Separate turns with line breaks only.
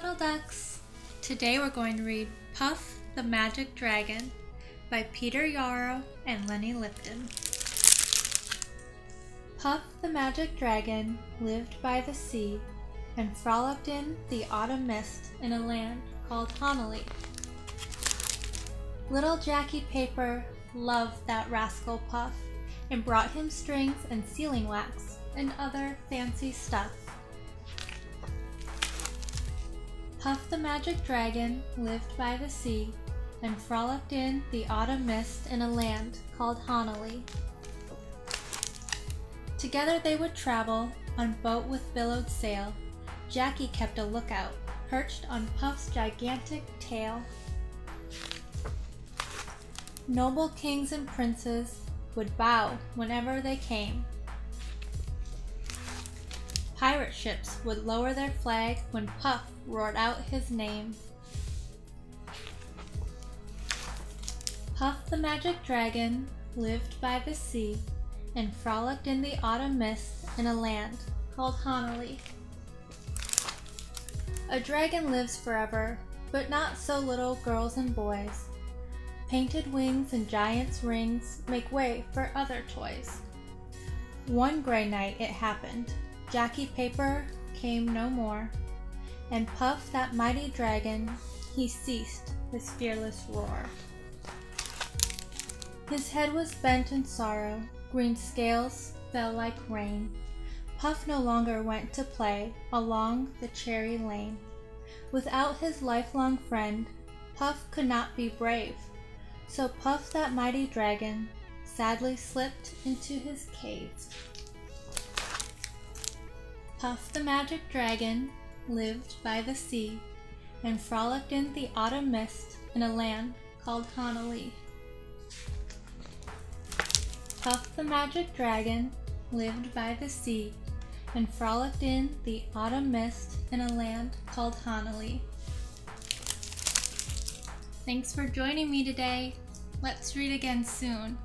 little ducks! Today we're going to read Puff the Magic Dragon by Peter Yarrow and Lenny Lipton. Puff the Magic Dragon lived by the sea and frolicked in the autumn mist in a land called Honalee. Little Jackie Paper loved that rascal Puff and brought him strings and sealing wax and other fancy stuff. Puff the Magic Dragon lived by the sea and frolicked in the autumn mist in a land called Honalee. Together they would travel on boat with billowed sail. Jackie kept a lookout, perched on Puff's gigantic tail. Noble kings and princes would bow whenever they came. Pirate ships would lower their flag when Puff roared out his name. Puff the Magic Dragon lived by the sea and frolicked in the autumn mist in a land called Honalee. A dragon lives forever, but not so little girls and boys. Painted wings and giant's rings make way for other toys. One gray night it happened Jackie Paper came no more, and Puff that mighty dragon, he ceased his fearless roar. His head was bent in sorrow, green scales fell like rain. Puff no longer went to play along the cherry lane. Without his lifelong friend, Puff could not be brave. So Puff that mighty dragon sadly slipped into his cave. Puff the Magic Dragon lived by the sea and frolicked in the autumn mist in a land called Honalee. Puff the Magic Dragon lived by the sea and frolicked in the autumn mist in a land called Honalee. Thanks for joining me today. Let's read again soon.